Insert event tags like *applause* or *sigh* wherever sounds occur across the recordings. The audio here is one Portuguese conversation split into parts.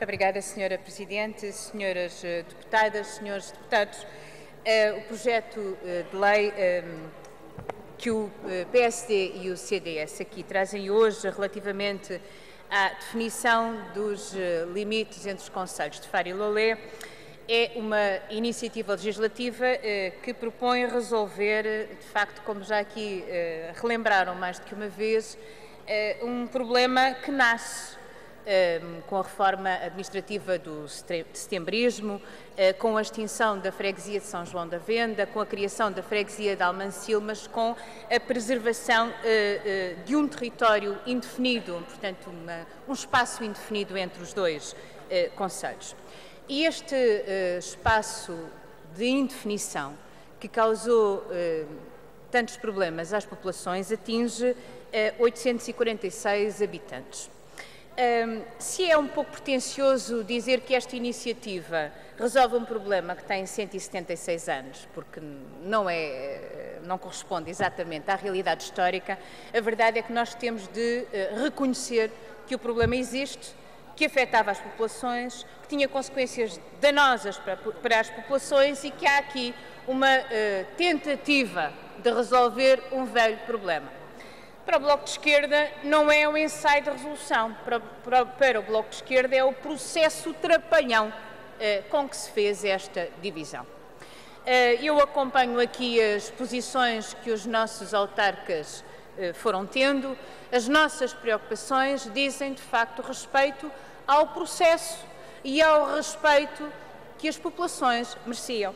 Muito obrigada, Senhora Presidente, Senhoras eh, Deputadas, Senhores Deputados. Uh, o projeto uh, de lei um, que o PSD e o CDS aqui trazem hoje relativamente à definição dos limites entre os Conselhos de Faro e Lolé é uma iniciativa legislativa que propõe resolver, de facto, como já aqui relembraram mais do que uma vez, um problema que nasce Ehm, com a reforma administrativa do setembrismo, eh, com a extinção da freguesia de São João da Venda, com a criação da freguesia de Almancil, mas com a preservação eh, eh, de um território indefinido, portanto, uma, um espaço indefinido entre os dois conselhos. E este espaço de indefinição que causou tantos problemas às populações atinge 846 habitantes. Um, se é um pouco pretencioso dizer que esta iniciativa resolve um problema que tem 176 anos, porque não é, não corresponde exatamente à realidade histórica, a verdade é que nós temos de uh, reconhecer que o problema existe, que afetava as populações, que tinha consequências danosas para, para as populações e que há aqui uma uh, tentativa de resolver um velho problema. Para o Bloco de Esquerda não é um ensaio de resolução, para, para, para o Bloco de Esquerda é o processo trapalhão eh, com que se fez esta divisão. Eh, eu acompanho aqui as posições que os nossos autarcas eh, foram tendo, as nossas preocupações dizem de facto respeito ao processo e ao respeito que as populações mereciam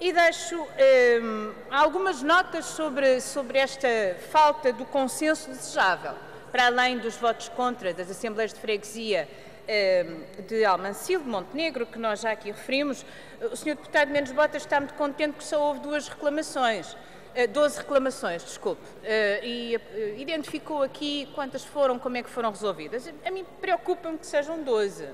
e deixo um, algumas notas sobre, sobre esta falta do consenso desejável, para além dos votos contra das Assembleias de Freguesia um, de Almancil, de Montenegro, que nós já aqui referimos. O Sr. Deputado Menos Botas está muito contente que só houve duas reclamações. 12 uh, reclamações, desculpe, uh, e uh, identificou aqui quantas foram, como é que foram resolvidas. A mim preocupa-me que sejam 12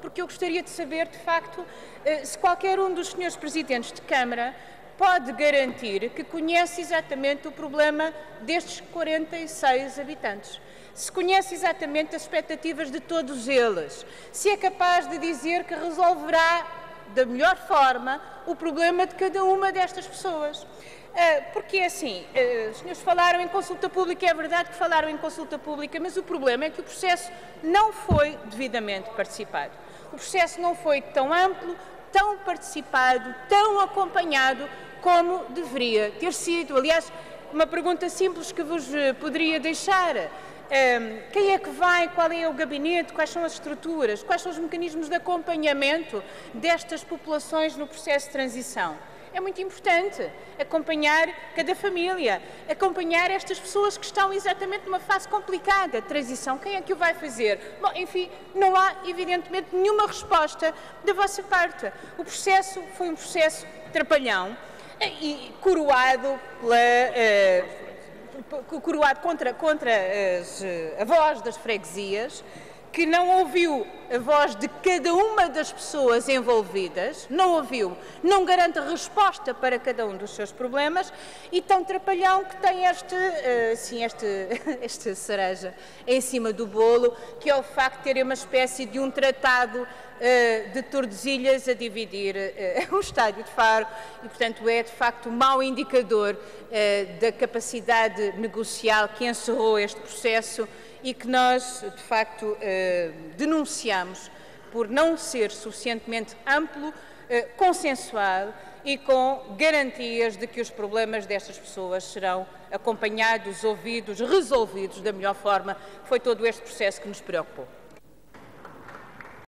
porque eu gostaria de saber, de facto, eh, se qualquer um dos senhores presidentes de Câmara pode garantir que conhece exatamente o problema destes 46 habitantes. Se conhece exatamente as expectativas de todos eles, se é capaz de dizer que resolverá da melhor forma o problema de cada uma destas pessoas. Eh, porque é assim, eh, os senhores falaram em consulta pública, é verdade que falaram em consulta pública, mas o problema é que o processo não foi devidamente participado o processo não foi tão amplo, tão participado, tão acompanhado como deveria ter sido. Aliás, uma pergunta simples que vos eh, poderia deixar. Um, ehm, quem é que vai, qual é o gabinete, quais são as estruturas, quais são os mecanismos de acompanhamento destas populações no processo de transição? É muito importante acompanhar cada família, acompanhar estas pessoas que estão exatamente numa fase complicada transição. Quem é que o vai fazer? Bom, enfim, não há evidentemente nenhuma resposta da vossa parte. O processo foi um processo trapalhão eh, e coroado pela. Uh, coroado contra, contra as, a voz das freguesias, que não ouviu a voz de cada uma das pessoas envolvidas, não ouviu, não garante resposta para cada um dos seus problemas e tão trapalhão que tem este, uh, sim, este, *laughs* este cereja em cima do bolo, que é o facto de terem uma espécie de um tratado uh, de Tordesilhas a dividir uh, *laughs* o estádio de Faro e, portanto, é de facto um mau indicador da capacidade negocial que encerrou este processo e que nós, de facto, eh, denunciamos por não ser suficientemente amplo, eh, consensual e com garantias de que os problemas destas pessoas serão acompanhados, ouvidos, resolvidos da melhor forma. Foi todo este processo que nos preocupou.